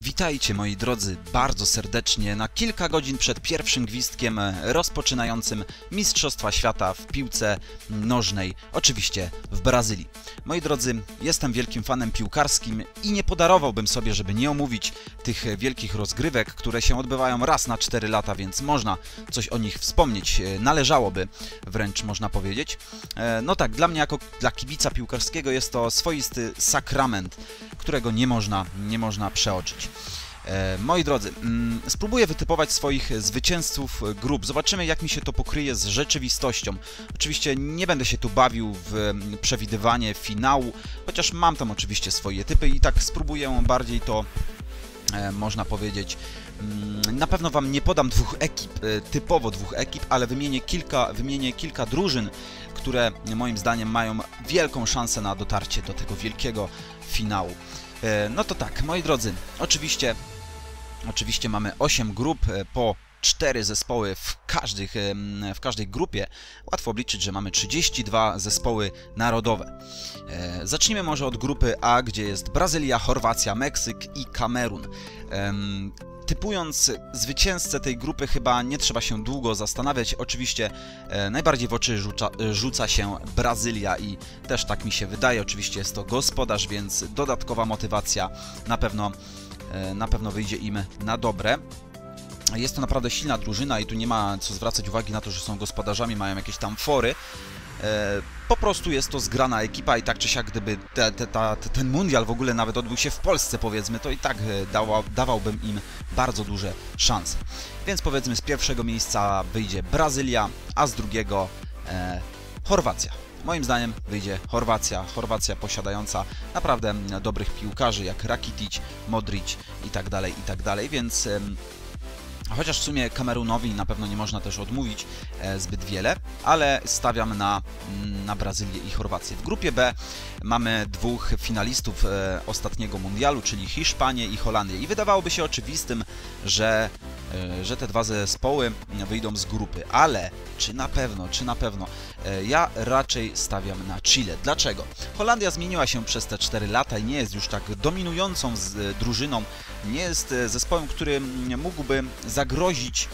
Witajcie moi drodzy bardzo serdecznie na kilka godzin przed pierwszym gwizdkiem rozpoczynającym Mistrzostwa Świata w piłce nożnej, oczywiście w Brazylii. Moi drodzy, jestem wielkim fanem piłkarskim i nie podarowałbym sobie, żeby nie omówić tych wielkich rozgrywek, które się odbywają raz na 4 lata, więc można coś o nich wspomnieć, należałoby wręcz można powiedzieć. No tak, dla mnie jako dla kibica piłkarskiego jest to swoisty sakrament, którego nie można, nie można przeoczyć. E, moi drodzy, mm, spróbuję wytypować swoich zwycięzców grup. Zobaczymy, jak mi się to pokryje z rzeczywistością. Oczywiście nie będę się tu bawił w mm, przewidywanie finału, chociaż mam tam oczywiście swoje typy i tak spróbuję bardziej to, e, można powiedzieć, mm, na pewno Wam nie podam dwóch ekip, e, typowo dwóch ekip, ale wymienię kilka, wymienię kilka drużyn, które moim zdaniem mają wielką szansę na dotarcie do tego wielkiego finału. No to tak, moi drodzy, oczywiście Oczywiście mamy 8 grup e, po 4 zespoły w, każdych, w każdej grupie. Łatwo obliczyć, że mamy 32 zespoły narodowe. E, zacznijmy może od grupy A, gdzie jest Brazylia, Chorwacja, Meksyk i Kamerun. Typując zwycięzcę tej grupy chyba nie trzeba się długo zastanawiać. Oczywiście e, najbardziej w oczy rzuca, rzuca się Brazylia i też tak mi się wydaje. Oczywiście jest to gospodarz, więc dodatkowa motywacja na pewno E, na pewno wyjdzie im na dobre. Jest to naprawdę silna drużyna i tu nie ma co zwracać uwagi na to, że są gospodarzami, mają jakieś tam fory. E, po prostu jest to zgrana ekipa i tak czy siak, gdyby te, te, ta, ten mundial w ogóle nawet odbył się w Polsce, powiedzmy, to i tak e, dawałbym im bardzo duże szanse. Więc powiedzmy z pierwszego miejsca wyjdzie Brazylia, a z drugiego e, Chorwacja. Moim zdaniem wyjdzie Chorwacja. Chorwacja posiadająca naprawdę dobrych piłkarzy jak Rakitic, Modric i tak dalej, i tak dalej, więc Chociaż w sumie Kamerunowi na pewno nie można też odmówić e, zbyt wiele, ale stawiam na, na Brazylię i Chorwację. W grupie B mamy dwóch finalistów e, ostatniego mundialu, czyli Hiszpanię i Holandię. I wydawałoby się oczywistym, że że te dwa zespoły wyjdą z grupy, ale czy na pewno, czy na pewno? E, ja raczej stawiam na Chile. Dlaczego? Holandia zmieniła się przez te 4 lata i nie jest już tak dominującą drużyną, nie jest e, zespołem, który mógłby zagrozić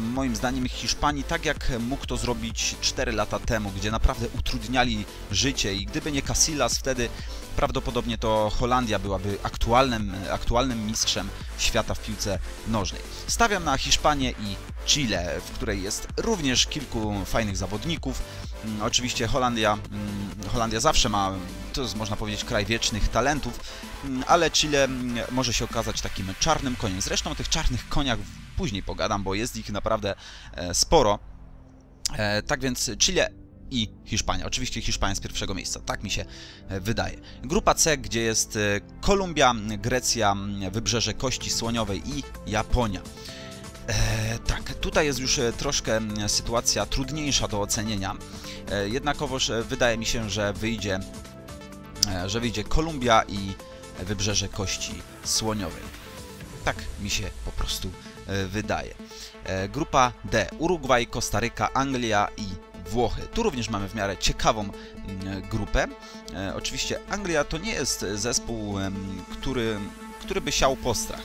moim zdaniem Hiszpanii, tak jak mógł to zrobić 4 lata temu, gdzie naprawdę utrudniali życie i gdyby nie Casillas wtedy prawdopodobnie to Holandia byłaby aktualnym, aktualnym mistrzem świata w piłce nożnej. Stawiam na Hiszpanię i Chile, w której jest również kilku fajnych zawodników. Mm, oczywiście Holandia, mm, Holandia zawsze ma, to jest można powiedzieć, kraj wiecznych talentów, mm, ale Chile może się okazać takim czarnym koniem. Zresztą o tych czarnych koniach później pogadam, bo jest ich naprawdę e, sporo. E, tak więc Chile i Hiszpania. Oczywiście Hiszpania z pierwszego miejsca, tak mi się e, wydaje. Grupa C, gdzie jest Kolumbia, Grecja, Wybrzeże Kości Słoniowej i Japonia. Tak, tutaj jest już troszkę sytuacja trudniejsza do ocenienia. Jednakowoż wydaje mi się, że wyjdzie, że wyjdzie Kolumbia i Wybrzeże Kości Słoniowej. Tak mi się po prostu wydaje. E, grupa D. Urugwaj, Kostaryka, Anglia i Włochy. Tu również mamy w miarę ciekawą mm, grupę. E, oczywiście Anglia to nie jest zespół, który, który by siał postrach.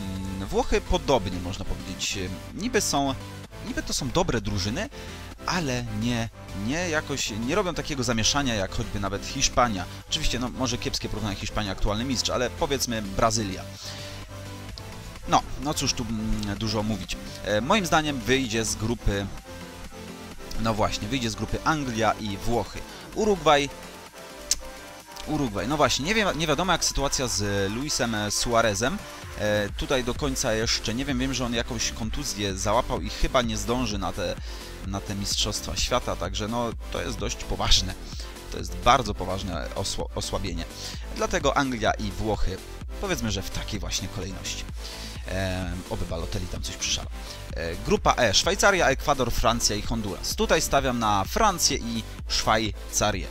Mm, Włochy podobnie można powiedzieć. Niby są, niby to są dobre drużyny, ale nie, nie jakoś, nie robią takiego zamieszania jak choćby nawet Hiszpania. Oczywiście, no może kiepskie porównanie Hiszpania, aktualny mistrz, ale powiedzmy Brazylia. No, no cóż tu mm, dużo mówić. E, moim zdaniem wyjdzie z grupy... No właśnie, wyjdzie z grupy Anglia i Włochy. Urugwaj... Urugwaj, no właśnie, nie, wiem, nie wiadomo jak sytuacja z Luisem Suarezem. E, tutaj do końca jeszcze nie wiem, wiem, że on jakąś kontuzję załapał i chyba nie zdąży na te, na te Mistrzostwa Świata, także no to jest dość poważne. To jest bardzo poważne osłabienie. Dlatego Anglia i Włochy, powiedzmy, że w takiej właśnie kolejności. Oby Balotelli tam coś przyszalał. E, grupa E. Szwajcaria, Ekwador, Francja i Honduras. Tutaj stawiam na Francję i Szwajcarię.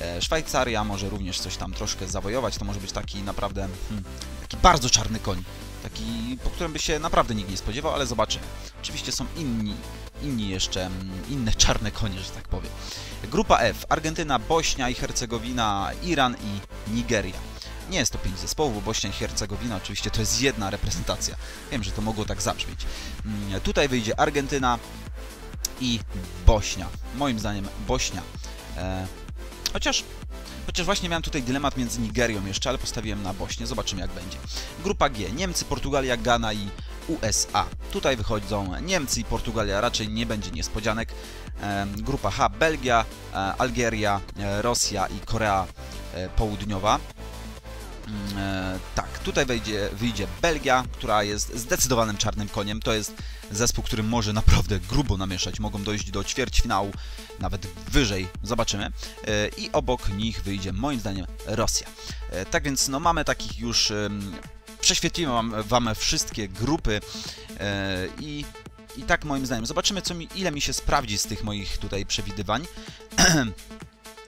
E, Szwajcaria może również coś tam troszkę zawojować. To może być taki naprawdę hmm, taki bardzo czarny koń. Taki, po którym by się naprawdę nikt nie spodziewał, ale zobaczymy. Oczywiście są inni, inni jeszcze, mm, inne czarne konie, że tak powiem. Grupa F. Argentyna, Bośnia i Hercegowina, Iran i Nigeria. Nie jest to pięć zespołów, bo Bośnia i Hercegowina oczywiście to jest jedna reprezentacja. Wiem, że to mogło tak zabrzmieć. Mm, tutaj wyjdzie Argentyna i Bośnia. Moim zdaniem Bośnia. E, chociaż Chociaż właśnie miałem tutaj dylemat między Nigerią jeszcze, ale postawiłem na Bośnię. Zobaczymy jak będzie. Grupa G. Niemcy, Portugalia, Ghana i USA. Tutaj wychodzą Niemcy i Portugalia, raczej nie będzie niespodzianek. Grupa H. Belgia, e, Algieria, e, Rosja i Korea e, Południowa. Mm, e, tak, tutaj wejdzie, wyjdzie Belgia, która jest zdecydowanym czarnym koniem. To jest zespół, który może naprawdę grubo namieszać. Mogą dojść do ćwierćfinału, nawet wyżej. Zobaczymy. E, I obok nich wyjdzie, moim zdaniem, Rosja. E, tak więc, no mamy takich już... Prześwietliłem wam, wszystkie grupy i i tak moim zdaniem. Zobaczymy, co mi, ile mi się sprawdzi z tych moich tutaj przewidywań.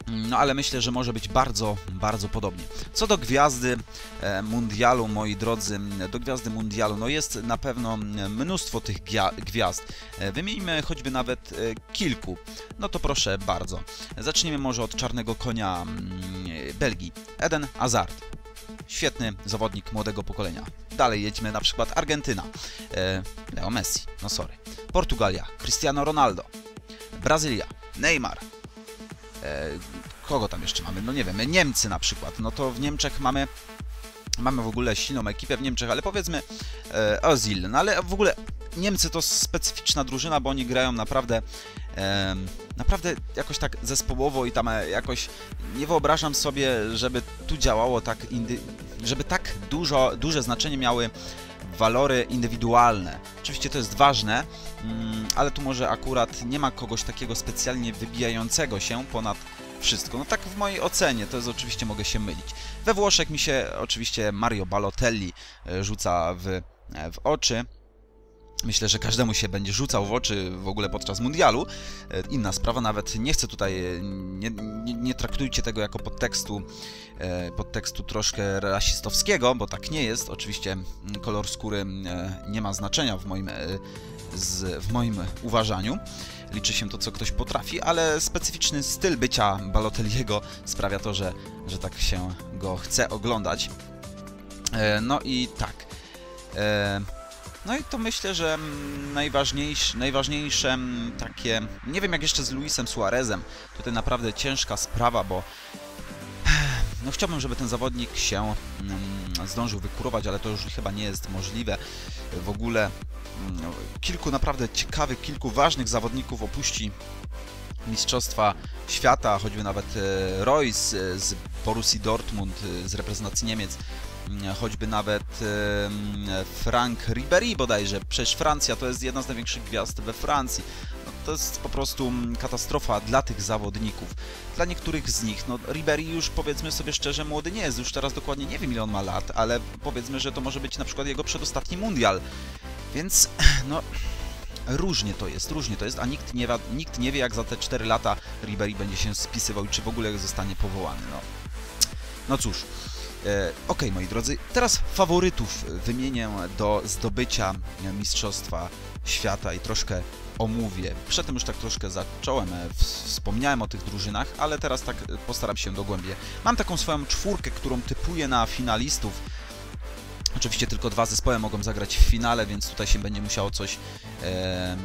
No ale myślę, że może być bardzo, bardzo podobnie. Co do gwiazdy e, mundialu, moi drodzy, do gwiazdy mundialu, no jest na pewno mnóstwo tych gwiazd. E, wymieńmy choćby nawet e, kilku. No to proszę bardzo. Zacznijmy może od czarnego konia mm, Belgii. Eden Hazard. Świetny zawodnik młodego pokolenia. Dalej jedźmy na przykład Argentyna. Leo Messi, no sorry. Portugalia. Cristiano Ronaldo. Brazylia. Neymar. Kogo tam jeszcze mamy? No nie wiem, Niemcy na przykład. No to w Niemczech mamy mamy w ogóle silną ekipę w Niemczech, ale powiedzmy e, Ozil. No ale w ogóle Niemcy to specyficzna drużyna, bo oni grają naprawdę e, naprawdę jakoś tak zespołowo i tam e, jakoś nie wyobrażam sobie, żeby tu działało tak, żeby tak dużo, duże znaczenie miały walory indywidualne. Oczywiście to jest ważne, mm, ale tu może akurat nie ma kogoś takiego specjalnie wybijającego się ponad wszystko. No tak w mojej ocenie, to jest oczywiście mogę się mylić. We Włoszech mi się oczywiście Mario Balotelli e, rzuca w, e, w oczy. Myślę, że każdemu się będzie rzucał w oczy w ogóle podczas mundialu. E, inna sprawa, nawet nie chcę tutaj, nie, nie, nie traktujcie tego jako podtekstu, podtekstu troszkę rasistowskiego, bo tak nie jest. Oczywiście kolor skóry nie ma znaczenia w moim, w moim uważaniu. Liczy się to, co ktoś potrafi, ale specyficzny styl bycia Balotelliego sprawia to, że, że tak się go chce oglądać. No i tak. No i to myślę, że najważniejsze, najważniejsze takie... Nie wiem jak jeszcze z Luisem Suarezem. Tutaj naprawdę ciężka sprawa, bo no chciałbym, żeby ten zawodnik się zdążył wykurować, ale to już chyba nie jest możliwe. W ogóle no, kilku naprawdę ciekawych, kilku ważnych zawodników opuści Mistrzostwa Świata, choćby nawet e, Royce z Borussii Dortmund, z reprezentacji Niemiec, choćby nawet Frank Ribery bodajże. Przecież Francja to jest jedna z największych gwiazd we Francji. To jest po prostu mm, katastrofa dla tych zawodników. Dla niektórych z nich, no Ribery już powiedzmy sobie szczerze młody nie jest, już teraz dokładnie nie wiem ile on ma lat, ale powiedzmy, że to może być na przykład jego przedostatni mundial. Więc no różnie to jest, różnie to jest, a nikt nie, nikt nie wie jak za te 4 lata Ribery będzie się spisywał i czy w ogóle zostanie powołany. No, no cóż, ok, moi drodzy, teraz faworytów wymienię do zdobycia Mistrzostwa Świata i troszkę omówię. Przedtem już tak troszkę zacząłem, e, wspomniałem o tych drużynach, ale teraz tak postaram się dogłębnie. Mam taką swoją czwórkę, którą typuję na finalistów. Oczywiście tylko dwa zespoły mogą zagrać w finale, więc tutaj się będzie musiało coś e,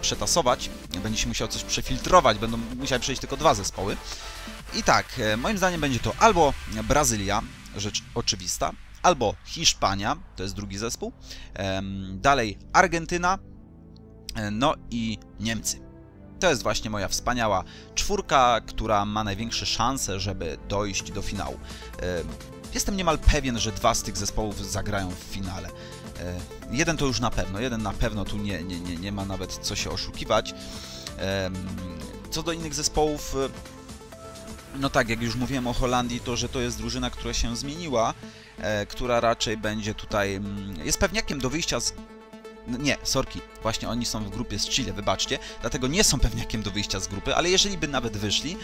przetasować, będzie się musiało coś przefiltrować, będą musiały przejść tylko dwa zespoły. I tak, e, moim zdaniem będzie to albo Brazylia, rzecz oczywista, albo Hiszpania, to jest drugi zespół, dalej Argentyna, e, no i Niemcy. To jest właśnie moja wspaniała czwórka, która ma największe szanse, żeby dojść do finału. Jestem niemal pewien, że dwa z tych zespołów zagrają w finale. E, jeden to już na pewno, jeden na pewno tu nie, nie, nie, nie ma nawet co się oszukiwać. Co do innych zespołów, no tak, jak już mówiłem o Holandii, to że to jest drużyna, która się zmieniła, e, która raczej będzie tutaj, mm, jest pewniakiem do wyjścia z... Nie, sorki, właśnie oni są w grupie z Chile, wybaczcie, dlatego nie są pewniakiem do wyjścia z grupy, ale jeżeli by nawet wyszli,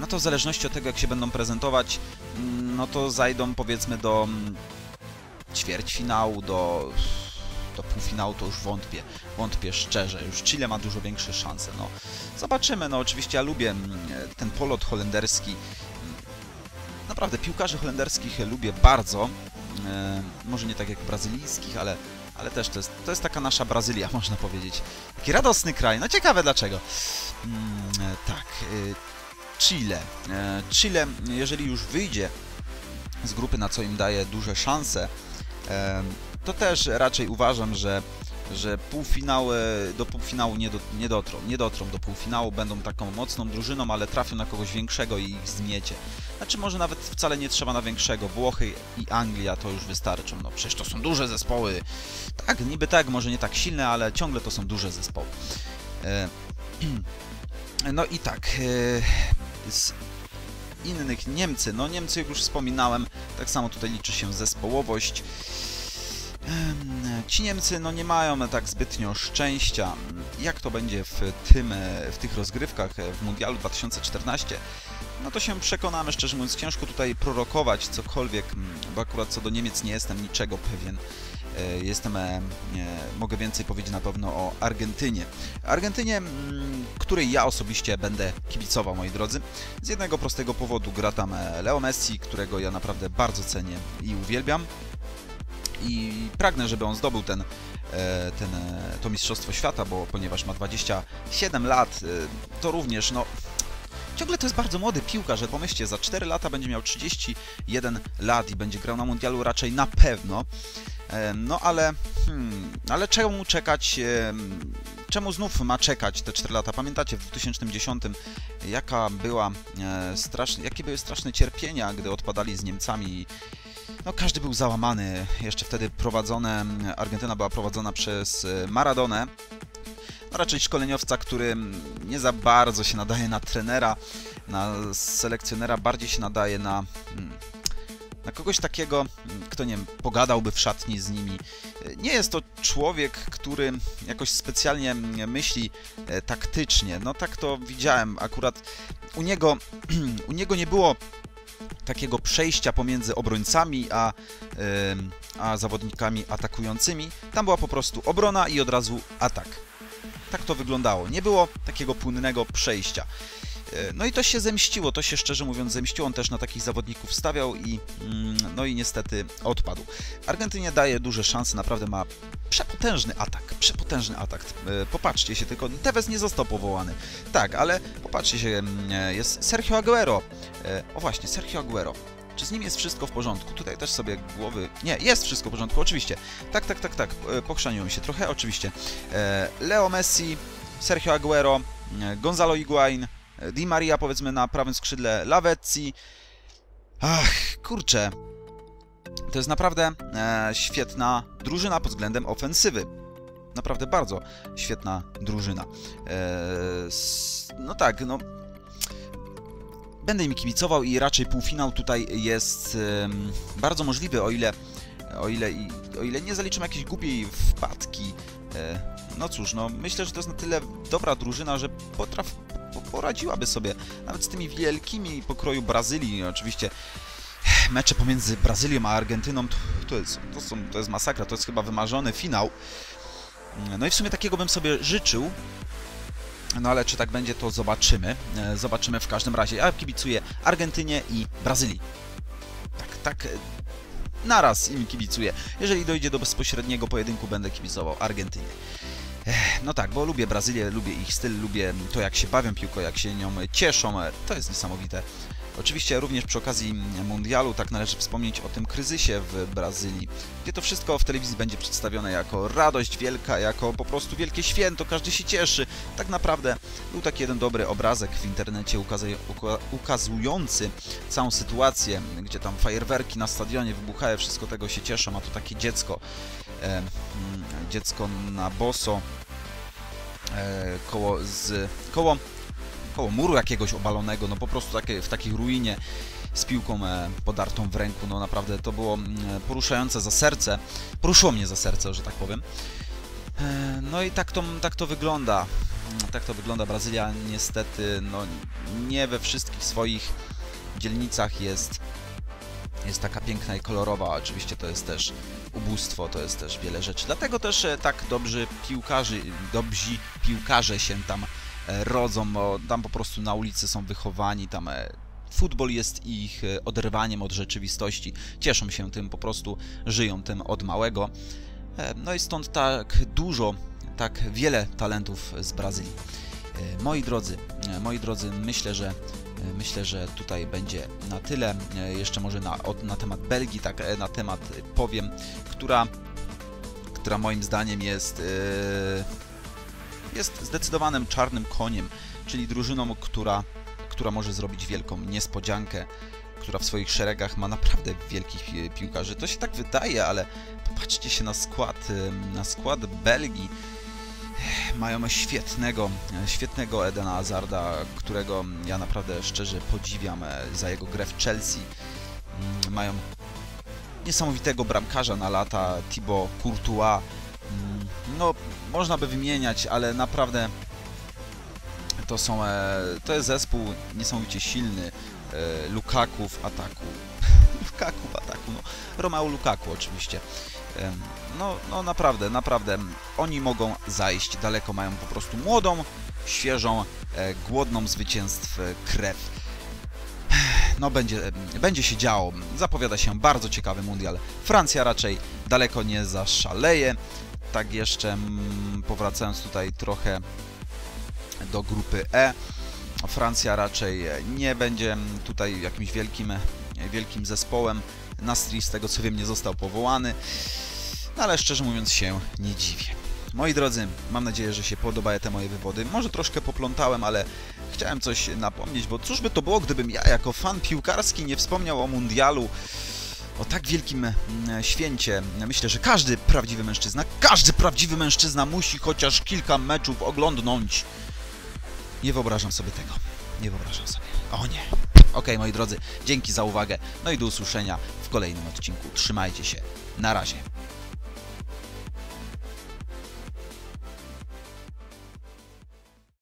no to w zależności od tego, jak się będą prezentować, mm, no to zajdą powiedzmy do mm, ćwierćfinału, do do półfinału to już wątpię, wątpię szczerze. Już Chile ma dużo większe szanse. No, zobaczymy. No, oczywiście ja lubię mm, ten polot holenderski. Naprawdę, piłkarzy holenderskich lubię bardzo. E, może nie tak jak brazylijskich, ale, ale też to jest, to jest taka nasza Brazylia, można powiedzieć. Taki radosny kraj. No ciekawe dlaczego. Mm, e, tak. E, Chile. Chile, jeżeli już wyjdzie z grupy, na co im daje duże szanse, to też raczej uważam, że że półfinały, do półfinału nie, do, nie, dotrą, nie dotrą do półfinału, będą taką mocną drużyną, ale trafią na kogoś większego i ich zmiecie. Znaczy może nawet wcale nie trzeba na większego, Włochy i Anglia to już wystarczą, no przecież to są duże zespoły. Tak, niby tak, może nie tak silne, ale ciągle to są duże zespoły. E, no i tak, e, z innych Niemcy, no Niemcy jak już wspominałem, tak samo tutaj liczy się zespołowość. Ci Niemcy no, nie mają tak zbytnio szczęścia. Jak to będzie w, tym, w tych rozgrywkach w Mundialu 2014? No to się przekonamy, szczerze mówiąc, ciężko tutaj prorokować cokolwiek, bo akurat co do Niemiec nie jestem niczego pewien. E, jestem, e, mogę więcej powiedzieć na pewno o Argentynie. Argentynie, której ja osobiście będę kibicował, moi drodzy. Z jednego prostego powodu gra tam e, Leo Messi, którego ja naprawdę bardzo cenię i uwielbiam i pragnę, żeby on zdobył ten, e, ten, e, to Mistrzostwo Świata, bo ponieważ ma 27 lat, e, to również, no, ciągle to jest bardzo młody piłkarz, że pomyślcie, za 4 lata będzie miał 31 lat i będzie grał na mundialu raczej na pewno. No ale, hmm, ale czemu czekać, czemu znów ma czekać te 4 lata? Pamiętacie w 2010 jaka była straszne, jakie były straszne cierpienia, gdy odpadali z Niemcami no każdy był załamany. Jeszcze wtedy prowadzone, Argentyna była prowadzona przez e, Maradonę. No raczej szkoleniowca, który nie za bardzo się nadaje na trenera, na selekcjonera, bardziej się nadaje na, mm, na kogoś takiego, kto nie wiem, pogadałby w szatni z nimi. Nie jest to człowiek, który jakoś specjalnie myśli e, taktycznie. No tak to widziałem. Akurat u niego, u niego nie było takiego przejścia pomiędzy obrońcami a, a zawodnikami atakującymi. Tam była po prostu obrona i od razu atak. Tak to wyglądało. Nie było takiego płynnego przejścia. E, no i to się zemściło, to się szczerze mówiąc zemściło. On też na takich zawodników stawiał i mm, no i niestety odpadł. Argentynie daje duże szanse, naprawdę ma przepotężny atak, przepotężny atak. E, popatrzcie się tylko, Tevez nie został powołany. Tak, ale popatrzcie się, mm, e, jest Sergio Aguero. O właśnie, Sergio Aguero. Czy z nim jest wszystko w porządku? Tutaj też sobie głowy... Nie, jest wszystko w porządku, oczywiście. Tak, tak, tak, tak, pochrzaniłem się trochę, oczywiście. Leo Messi, Sergio Aguero, Gonzalo Higuain, Di Maria powiedzmy na prawym skrzydle Lavezzi. Ach, kurczę. To jest naprawdę e, świetna drużyna pod względem ofensywy. Naprawdę bardzo świetna drużyna. E, s, no tak, no... Będę im kibicował i raczej półfinał tutaj jest e, bardzo możliwy, o ile, o ile, o ile nie zaliczymy jakiejś głupiej wpadki. E, no cóż, no myślę, że to jest na tyle dobra drużyna, że potrafi, poradziłaby sobie nawet z tymi wielkimi pokroju Brazylii. Oczywiście mecze pomiędzy Brazylią a Argentyną to, to, jest, to, są, to jest masakra, to jest chyba wymarzony finał. No i w sumie takiego bym sobie życzył. No ale czy tak będzie, to zobaczymy. E, zobaczymy w każdym razie. Ja kibicuję Argentynie i Brazylii. Tak, tak. E, naraz im kibicuję. Jeżeli dojdzie do bezpośredniego pojedynku, będę kibicował Argentynie. No tak, bo lubię Brazylię, lubię ich styl, lubię to jak się bawią piłką, jak się nią cieszą, to jest niesamowite. Oczywiście również przy okazji mundialu tak należy wspomnieć o tym kryzysie w Brazylii, gdzie to wszystko w telewizji będzie przedstawione jako radość wielka, jako po prostu wielkie święto, każdy się cieszy. Tak naprawdę był taki jeden dobry obrazek w internecie ukazujący całą sytuację, gdzie tam fajerwerki na stadionie wybuchają, wszystko tego się cieszą, a to takie dziecko, dziecko na boso, e, koło, z, koło koło muru jakiegoś obalonego, no po prostu takie, w takiej ruinie z piłką e, podartą w ręku, no naprawdę to było mm, poruszające za serce, poruszyło mnie za serce, że tak powiem. E, no i tak to, tak to wygląda, tak to wygląda. Brazylia niestety, no nie we wszystkich swoich dzielnicach jest jest taka piękna i kolorowa. Oczywiście to jest też ubóstwo, to jest też wiele rzeczy. Dlatego też e, tak dobrzy piłkarzy, dobrzy piłkarze się tam E, rodzą, bo tam po prostu na ulicy są wychowani, tam e, Futbol jest ich oderwaniem od rzeczywistości. Cieszą się tym, po prostu żyją tym od małego. No i stąd tak dużo, tak wiele talentów z Brazylii. Moi drodzy, moi drodzy, myślę, że myślę, że tutaj będzie na tyle. E, Jeszcze może na, na temat Belgii, tak e, na temat e, powiem, która, która moim zdaniem jest e, jest zdecydowanym czarnym koniem, czyli drużyną, która, która może zrobić wielką niespodziankę, która w swoich szeregach ma naprawdę wielkich pi- piłkarzy. To się tak wydaje, ale popatrzcie się na skład, na skład Belgii. Mają świetnego, świetnego Edena Hazarda, którego ja naprawdę szczerze podziwiam e, za jego grę w Chelsea. Mm, Mają niesamowitego bramkarza na lata, Thibaut Courtois. Mm, No, można by wymieniać, ale naprawdę to są, e, to jest zespół niesamowicie silny. E, Lukaku w ataku. Lukaku w ataku, no. Romeo Lukaku oczywiście. No, no naprawdę, naprawdę. Oni mogą zajść daleko, mają po prostu młodą, świeżą, e, głodną zwycięstw e, krew. No będzie, będzie się działo. Zapowiada się bardzo ciekawy mundial. Francja raczej daleko nie zaszaleje. Tak jeszcze powracając tutaj trochę do grupy E. Francja raczej nie będzie tutaj jakimś wielkim, wielkim zespołem. Nastri z tego co wiem nie został powołany. No ale szczerze mówiąc się nie dziwię. Moi drodzy, mam nadzieję, że się podobają te moje wywody. Może troszkę poplątałem, ale chciałem coś napomnieć, bo cóż by to było, gdybym ja jako fan piłkarski nie wspomniał o mundialu, o tak wielkim mm, święcie. Myślę, że każdy prawdziwy mężczyzna, każdy prawdziwy mężczyzna musi chociaż kilka meczów oglądnąć. Nie wyobrażam sobie tego. Nie wyobrażam sobie. O nie. Okej, moi drodzy, dzięki za uwagę. No i do usłyszenia w kolejnym odcinku. Trzymajcie się. Na razie.